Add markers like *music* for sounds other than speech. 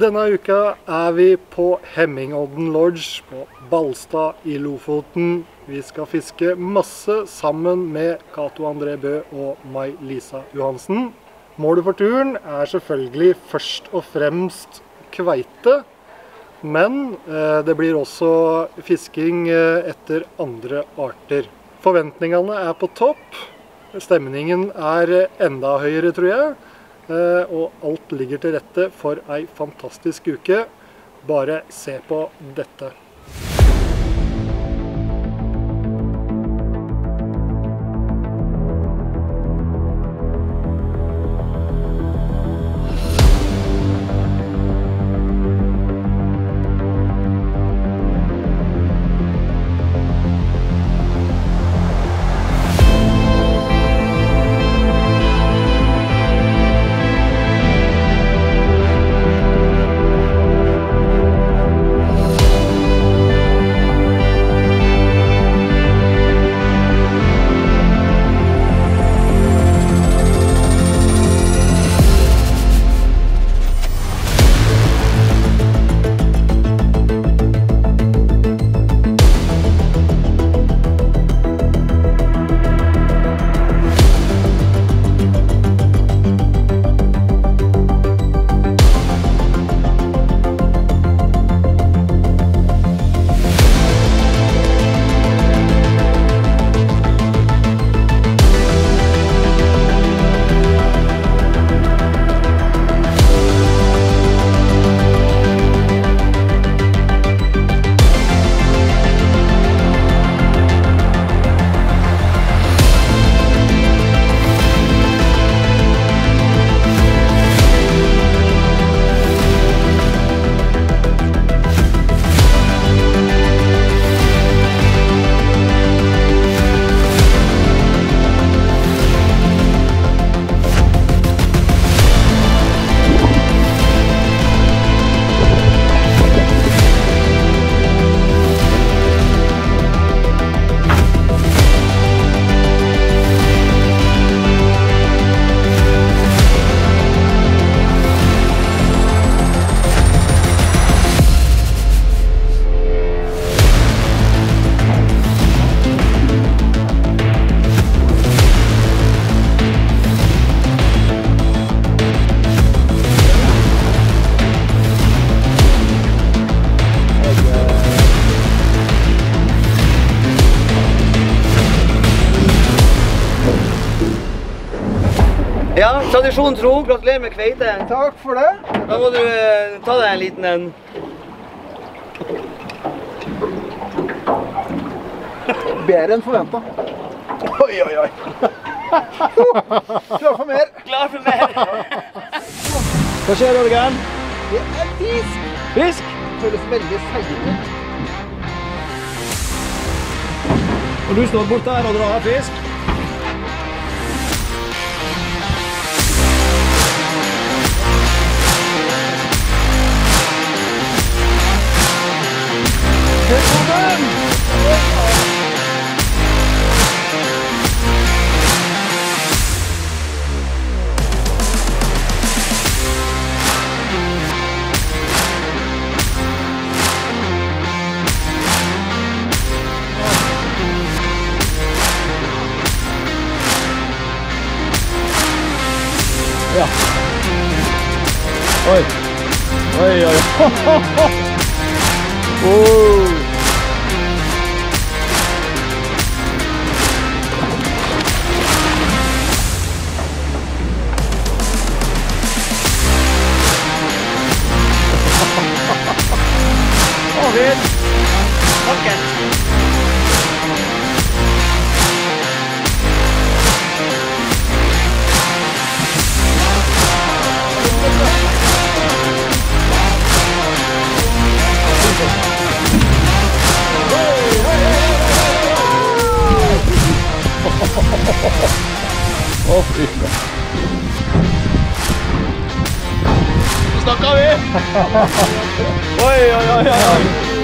Denne uka er vi på Hemmingodden Lodge på Balstad i Lofoten. Vi skal fiske masse sammen med Cato André Bø og Mai-Lisa Johansen. Målet for turen er selvfølgelig først og fremst kveite. Men eh, det blir også fisking eh, etter andre arter. Forventningene er på topp. Stemningen er enda høyere, tror jeg. Eh, og alt ligger til rette for ei fantastisk uke. Bare se på dette. Ja, tradisjon tro. Gratulerer med kveite. Takk for det. Da må du eh, ta deg en liten en. Bedre enn forventa. Oi, oi, oi. *laughs* Klar for mer. Klar for mer. Hva skjer, Jørgen? Det er fisk. Fisk? Føles veldig seigere. Og du står borte her og drar fisk? Việt Hùng Minh Ôi Ôi ôi. Ôi. *laughs* dude. Okay. *laughs* oh, Så snakker vi. Oi, oi, oi, oi.